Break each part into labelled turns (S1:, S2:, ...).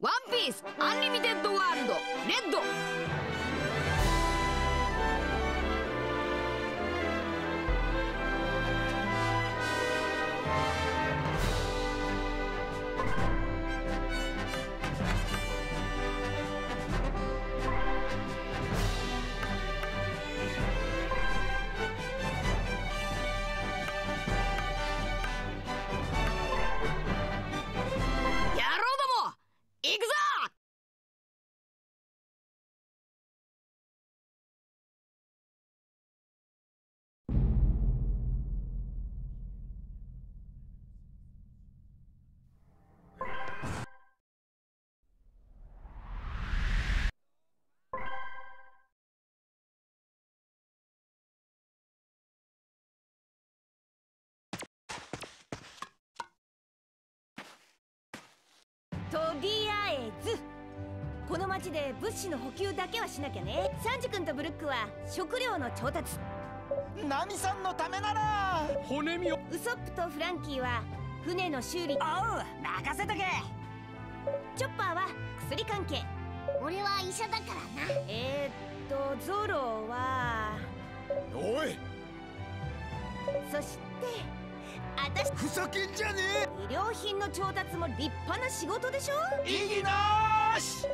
S1: ワンピースアンリミテッドワールドレッド
S2: とりあえず。この町で物資の補給だけはしなきゃね。サンジ君とブルックは食料の調達。
S3: ナミさんのためなら。
S4: 骨身を。
S2: ウソップとフランキーは船の修理。
S3: おう任せとけ。
S2: チョッパーは薬関係。
S5: 俺は医者だからな。
S2: えー、っとゾロは。
S4: おい。
S2: そして私。
S3: ふざけんじゃね
S2: 医療品の調達も立派な仕事でしょ？
S3: え意義なし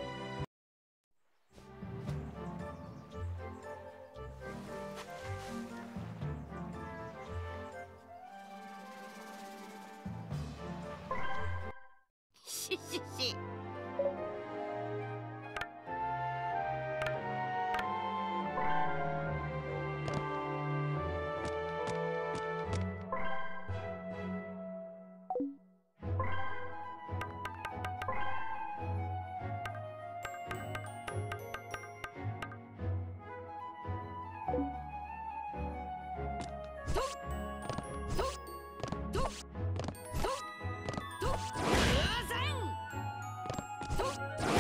S1: な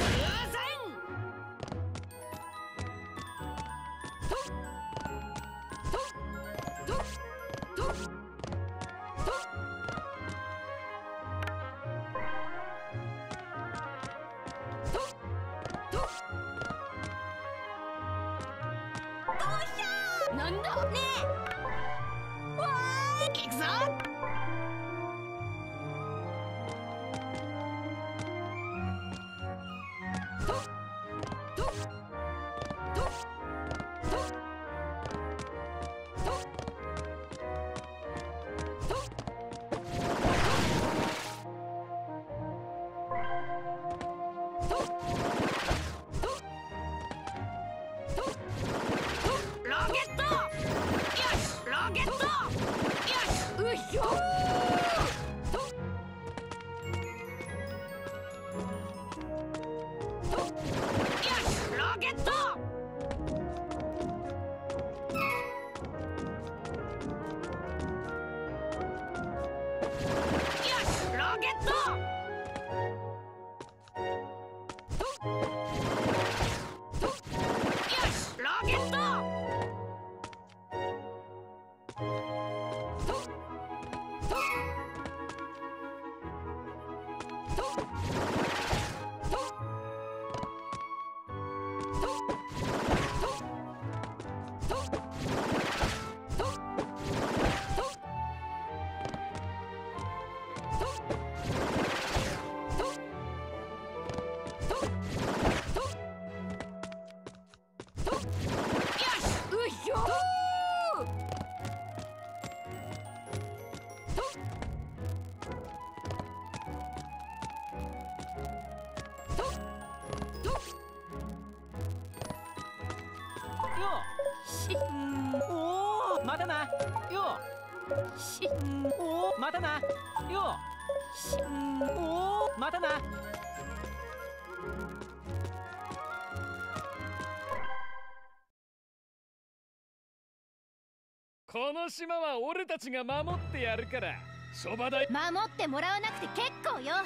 S4: の島は俺たちが守ってやるから。そば代
S5: 守ってもらわなくて結構よ。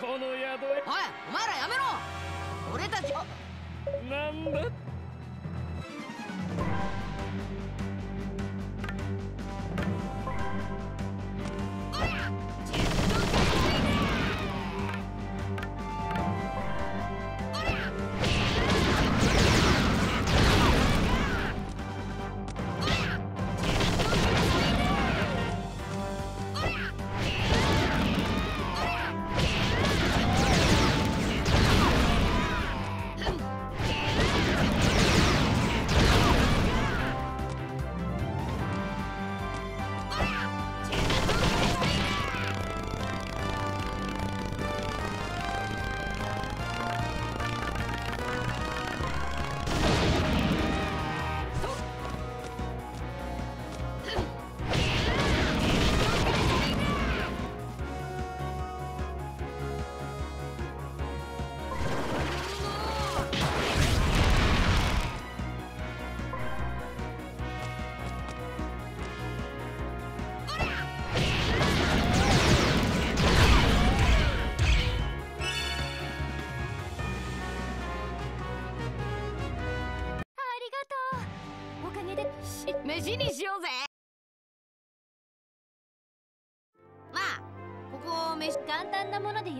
S4: この宿
S1: おいお前らやめろ。俺たち。
S4: なんだ？
S1: おり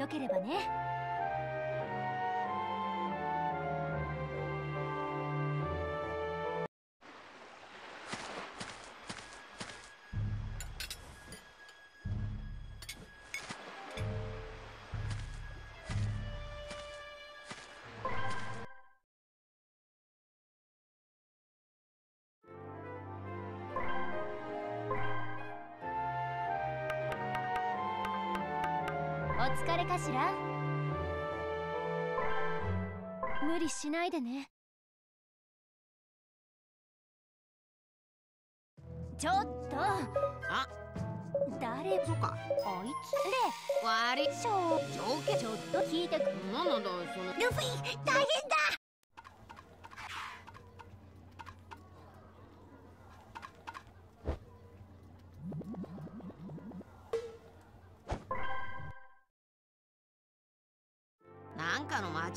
S5: ければね。疲れかしら？無理しないでね。ちょっと。
S6: あ。
S5: 誰？
S6: そうか。
S5: あいつ
S6: 悪い。
S5: でしょちょっと聞いてく。
S6: なんなんだその。
S5: ルフィ大変だ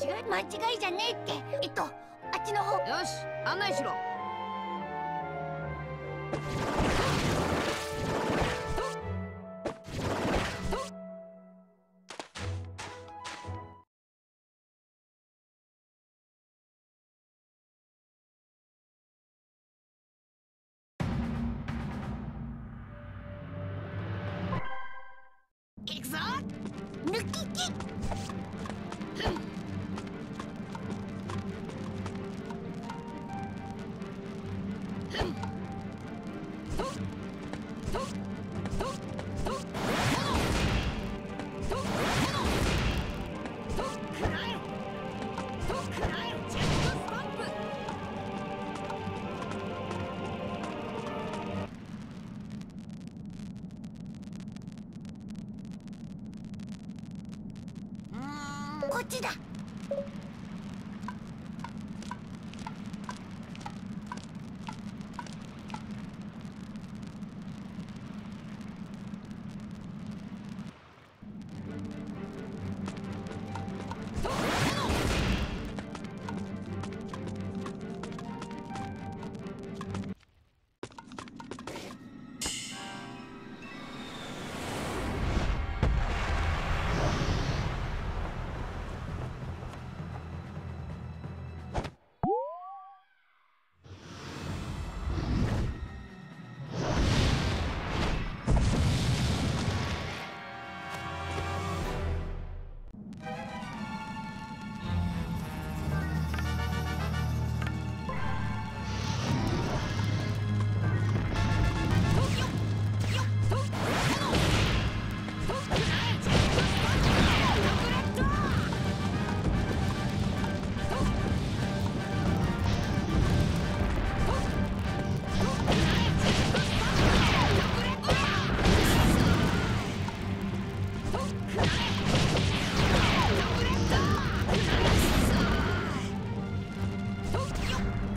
S6: 違い
S5: 間違いじゃねえって。えっとあっちの方。
S6: よし案内しろ。
S5: ちだ。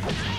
S1: Yeah.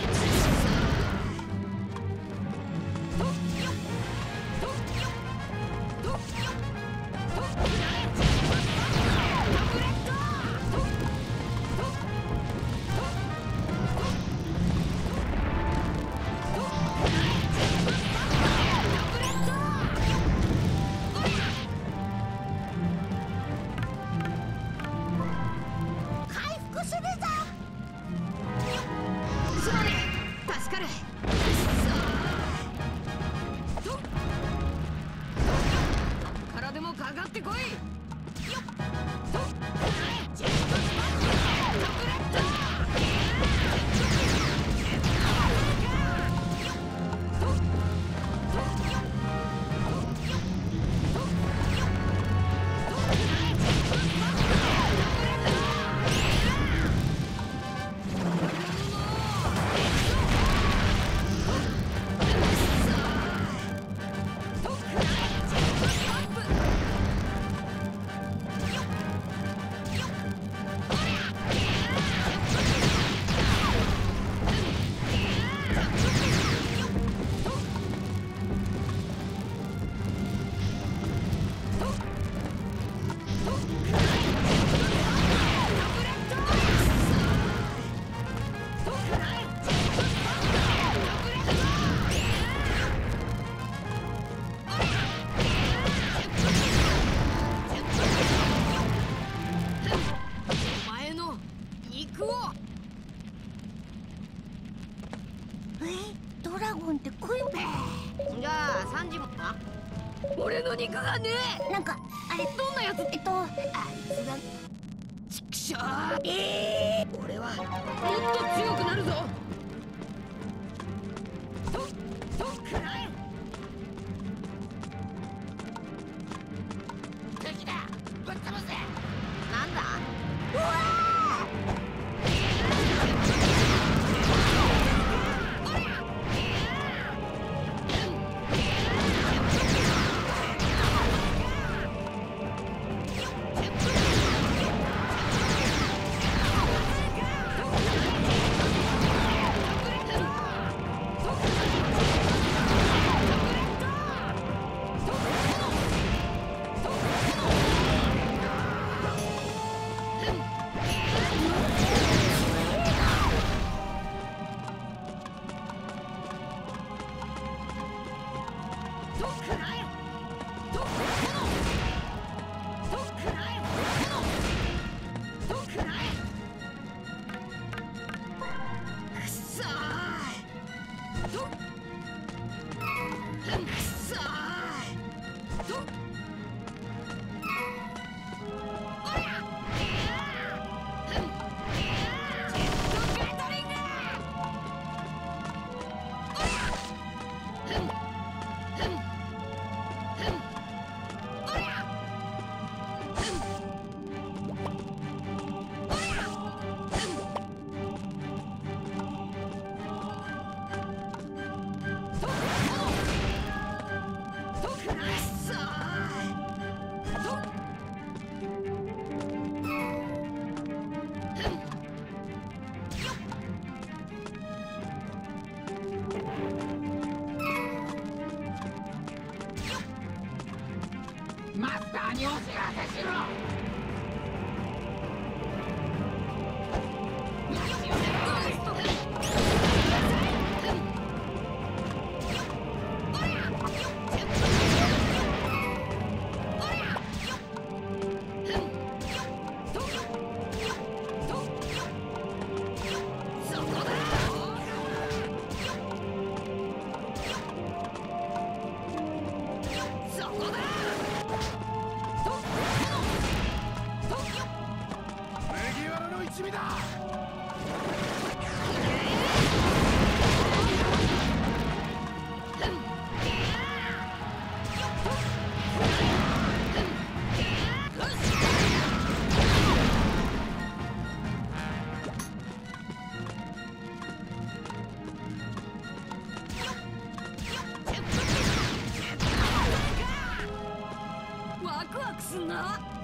S1: のすな。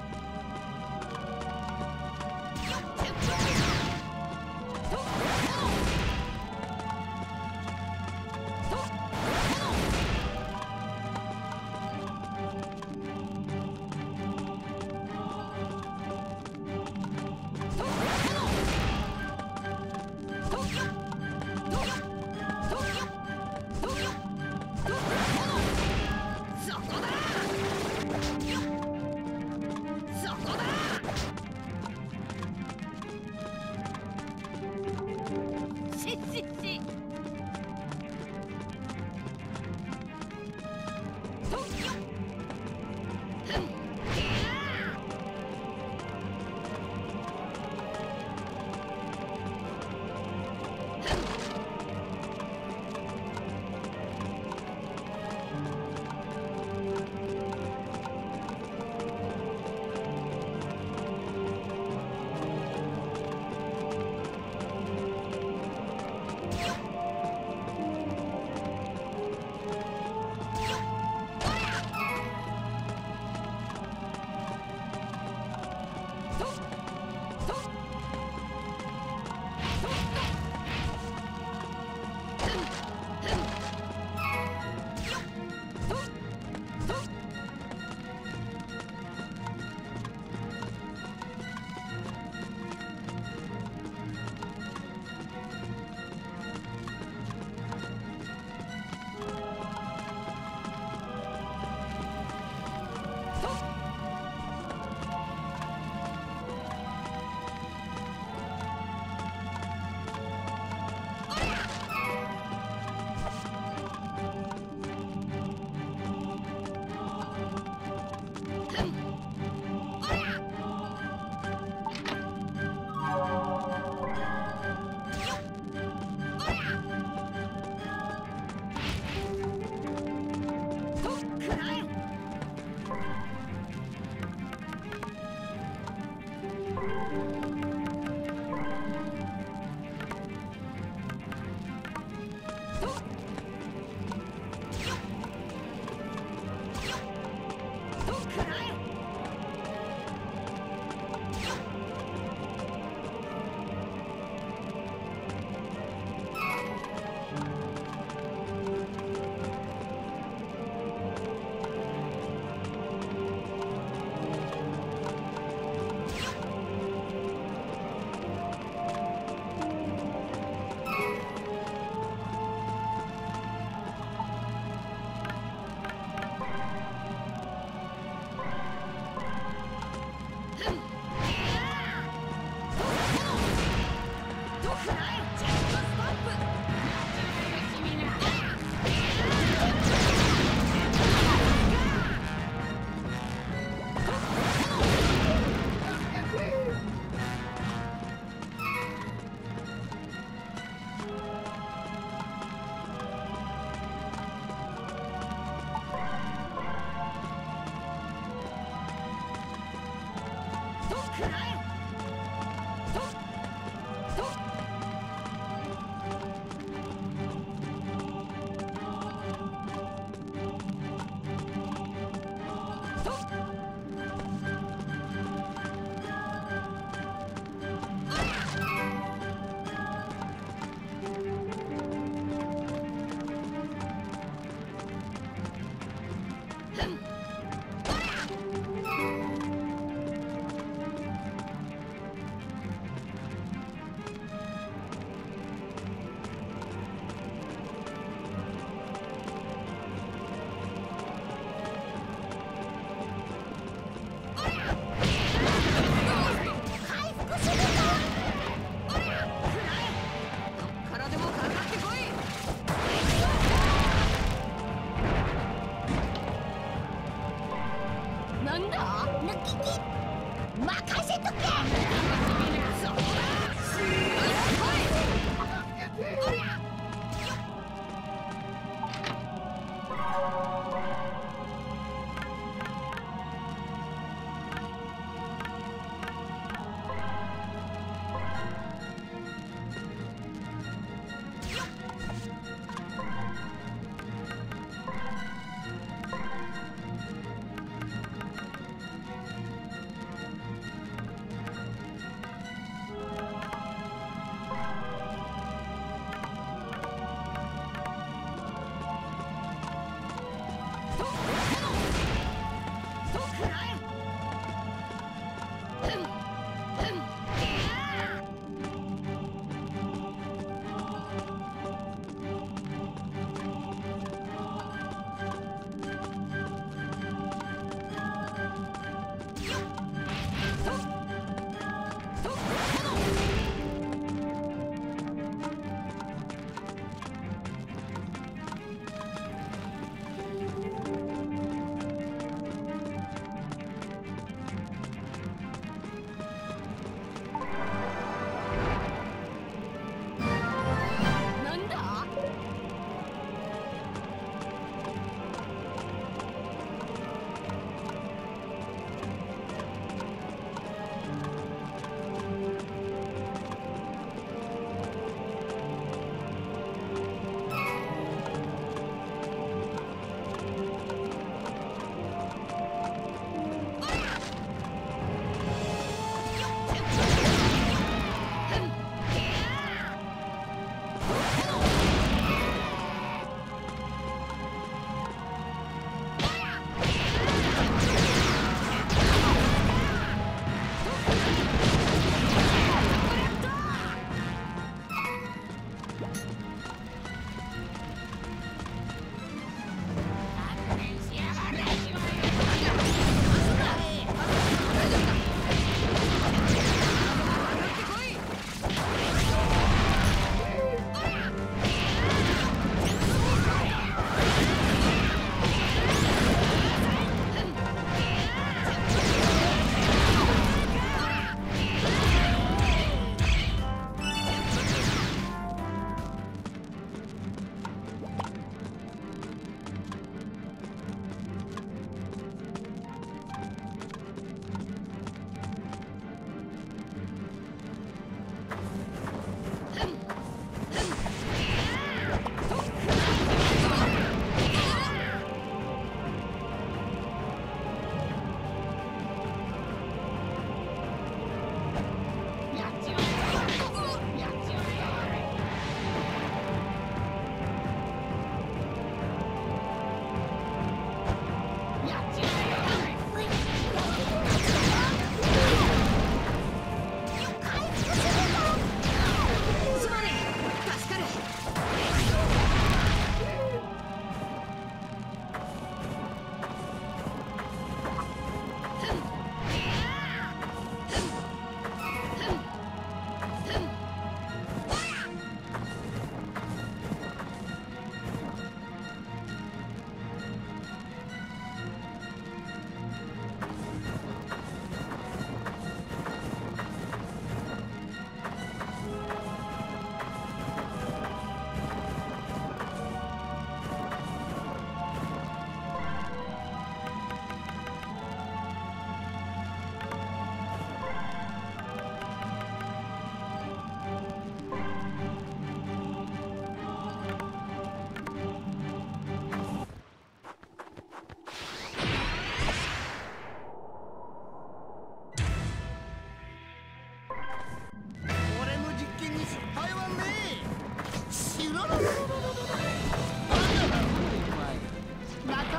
S2: 仲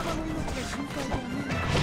S2: 間の命が心配
S3: じゃねえ。